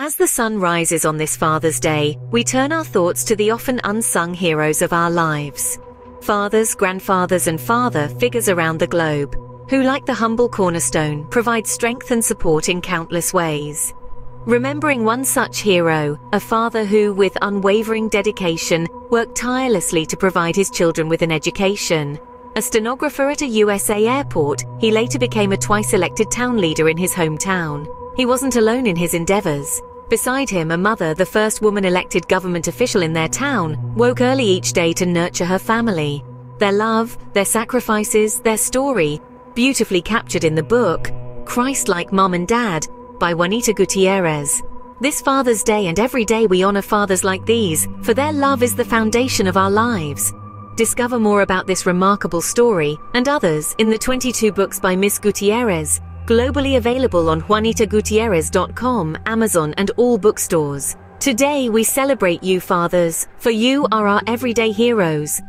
As the sun rises on this Father's Day, we turn our thoughts to the often unsung heroes of our lives. Fathers, grandfathers, and father figures around the globe, who, like the humble cornerstone, provide strength and support in countless ways. Remembering one such hero, a father who, with unwavering dedication, worked tirelessly to provide his children with an education. A stenographer at a USA airport, he later became a twice elected town leader in his hometown. He wasn't alone in his endeavors. Beside him, a mother, the first woman elected government official in their town, woke early each day to nurture her family. Their love, their sacrifices, their story, beautifully captured in the book, Christ-like Mom and Dad, by Juanita Gutierrez. This Father's Day and every day we honor fathers like these, for their love is the foundation of our lives. Discover more about this remarkable story and others in the 22 books by Miss Gutierrez, globally available on juanitagutierrez.com, Amazon, and all bookstores. Today we celebrate you, fathers, for you are our everyday heroes.